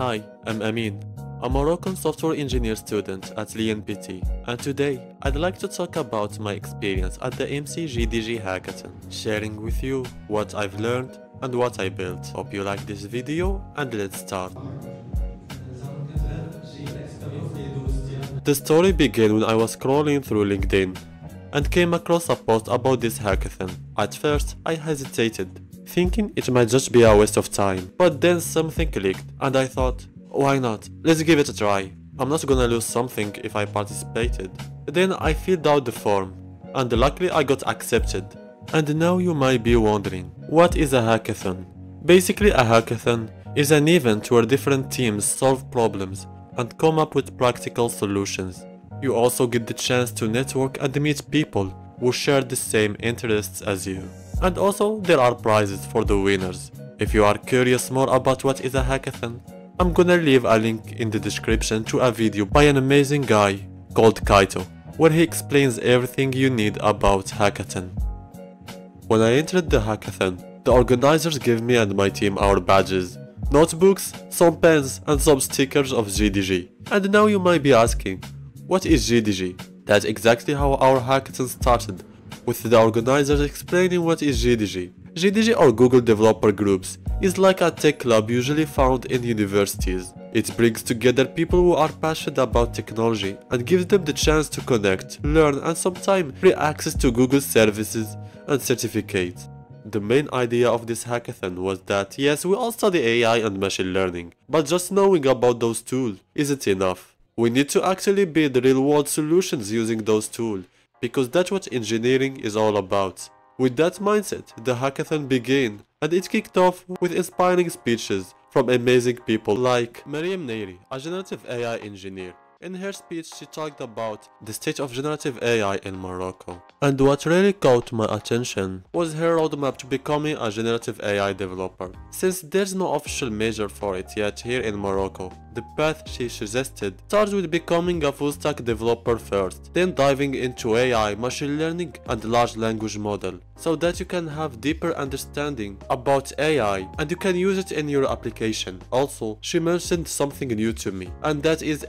Hi, I'm Amine, a Moroccan software engineer student at LINPT, and today I'd like to talk about my experience at the EMSI GDG Hackathon, sharing with you what I've learned and what I built. Hope you like this video and let's start. The story began when I was scrolling through LinkedIn and came across a post about this hackathon. At first, I hesitated, thinking it might just be a waste of time. But then something clicked, and I thought, why not? Let's give it a try. I'm not gonna lose something if I participated. Then I filled out the form, and luckily I got accepted. And now you might be wondering, what is a hackathon? Basically a hackathon is an event where different teams solve problems and come up with practical solutions. You also get the chance to network and meet people who share the same interests as you. And also, there are prizes for the winners. If you are curious more about what is a hackathon, I'm gonna leave a link in the description to a video by an amazing guy called Kaito, where he explains everything you need about hackathon. When I entered the hackathon, the organizers gave me and my team our badges, notebooks, some pens, and some stickers of GDG. And now you might be asking, what is GDG? That's exactly how our hackathon started, with the organizers explaining what is GDG. GDG or Google Developer Groups is like a tech club usually found in universities. It brings together people who are passionate about technology and gives them the chance to connect, learn and sometimes free access to Google services and certificates. The main idea of this hackathon was that yes, we all study AI and machine learning, but just knowing about those tools isn't enough. We need to actually build real world solutions using those tools, because that's what engineering is all about. With that mindset, the hackathon began, and it kicked off with inspiring speeches from amazing people like Mariam Nairi, a generative AI engineer. In her speech, she talked about the state of generative AI in Morocco. And what really caught my attention was her roadmap to becoming a generative AI developer. Since there's no official measure for it yet here in Morocco, the path she suggested starts with becoming a full stack developer first, then diving into AI, machine learning, and large language model, so that you can have deeper understanding about AI and you can use it in your application. Also, she mentioned something new to me, and that is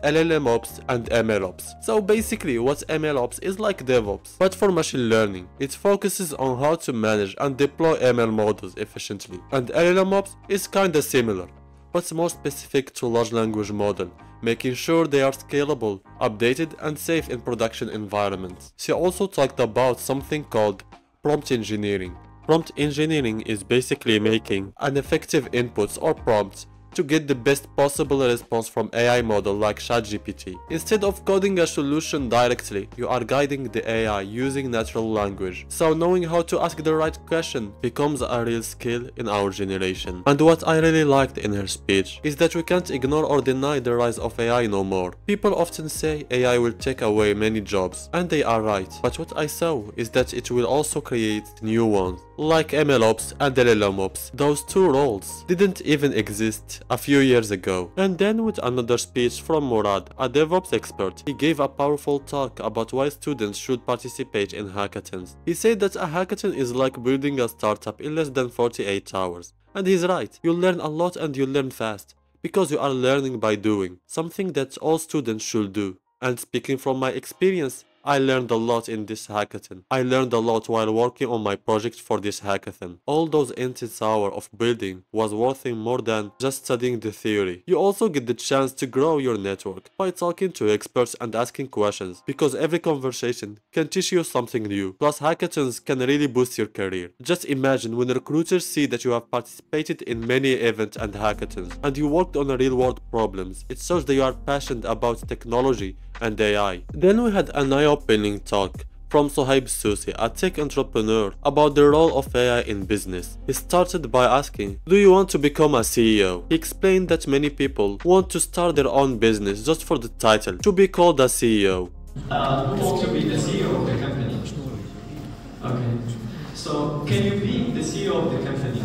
LLMOps and MLOps. So basically, what MLOps is like DevOps, but for machine learning. It focuses on how to manage and deploy ML models efficiently, and LLMOps is kinda similar but more specific to large language model, making sure they are scalable, updated and safe in production environments. She also talked about something called prompt engineering. Prompt engineering is basically making an effective inputs or prompts to get the best possible response from AI model like ChatGPT. Instead of coding a solution directly, you are guiding the AI using natural language. So knowing how to ask the right question becomes a real skill in our generation. And what I really liked in her speech is that we can't ignore or deny the rise of AI no more. People often say AI will take away many jobs, and they are right. But what I saw is that it will also create new ones, like MLOps and LLMOps. Those two roles didn't even exist a few years ago. And then with another speech from Murad, a DevOps expert, he gave a powerful talk about why students should participate in hackathons. He said that a hackathon is like building a startup in less than 48 hours. And he's right, you learn a lot and you learn fast. Because you are learning by doing, something that all students should do. And speaking from my experience, I learned a lot in this hackathon. I learned a lot while working on my project for this hackathon. All those intense hours of building was worth more than just studying the theory. You also get the chance to grow your network by talking to experts and asking questions because every conversation can teach you something new. Plus hackathons can really boost your career. Just imagine when recruiters see that you have participated in many events and hackathons and you worked on real world problems. It shows that you are passionate about technology and AI. Then we had an eye-opening talk from Sohaib Susi, a tech entrepreneur, about the role of AI in business. He started by asking, do you want to become a CEO? He explained that many people want to start their own business just for the title, to be called a CEO. Uh, who to be the CEO of the company? Okay. So, can you be the CEO of the company?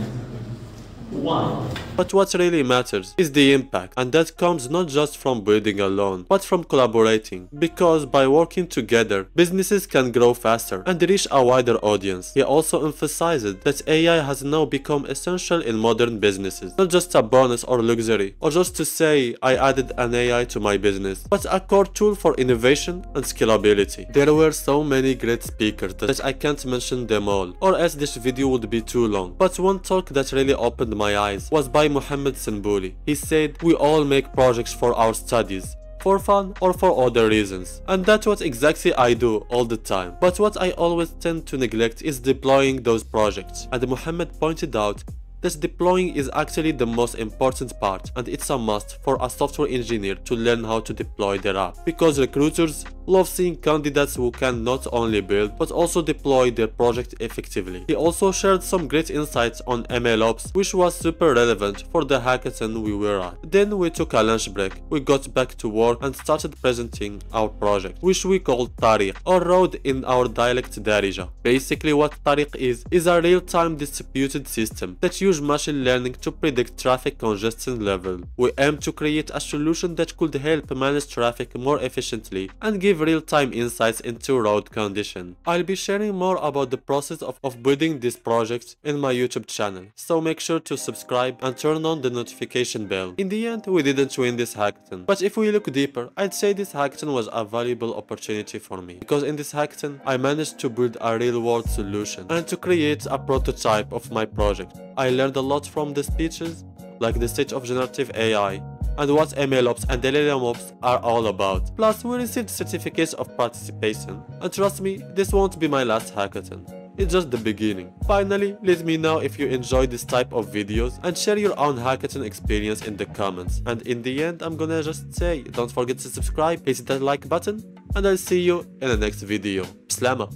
Why? But what really matters is the impact, and that comes not just from building alone, but from collaborating. Because by working together, businesses can grow faster and reach a wider audience. He also emphasized that AI has now become essential in modern businesses, not just a bonus or luxury, or just to say I added an AI to my business, but a core tool for innovation and scalability. There were so many great speakers that I can't mention them all, or else this video would be too long. But one talk that really opened my eyes was by Mohammed Senbouli. He said, we all make projects for our studies, for fun or for other reasons. And that's what exactly I do all the time. But what I always tend to neglect is deploying those projects. And Mohammed pointed out this deploying is actually the most important part and it's a must for a software engineer to learn how to deploy their app because recruiters love seeing candidates who can not only build but also deploy their project effectively. He also shared some great insights on MLOps which was super relevant for the hackathon we were at. Then we took a lunch break, we got back to work and started presenting our project which we called Tariq or road in our dialect Darija. Basically what Tariq is, is a real-time distributed system that uses machine learning to predict traffic congestion level. We aim to create a solution that could help manage traffic more efficiently and give real-time insights into road condition. I'll be sharing more about the process of, of building this project in my YouTube channel, so make sure to subscribe and turn on the notification bell. In the end, we didn't win this hackathon, but if we look deeper, I'd say this hackathon was a valuable opportunity for me, because in this hackathon, I managed to build a real-world solution and to create a prototype of my project. I learned a lot from the speeches, like the state of generative AI, and what MLOps and LLMOps are all about. Plus, we received certificates of participation, and trust me, this won't be my last hackathon. It's just the beginning. Finally, let me know if you enjoy this type of videos and share your own hackathon experience in the comments. And in the end, I'm gonna just say, don't forget to subscribe, hit that like button, and I'll see you in the next video. Slama!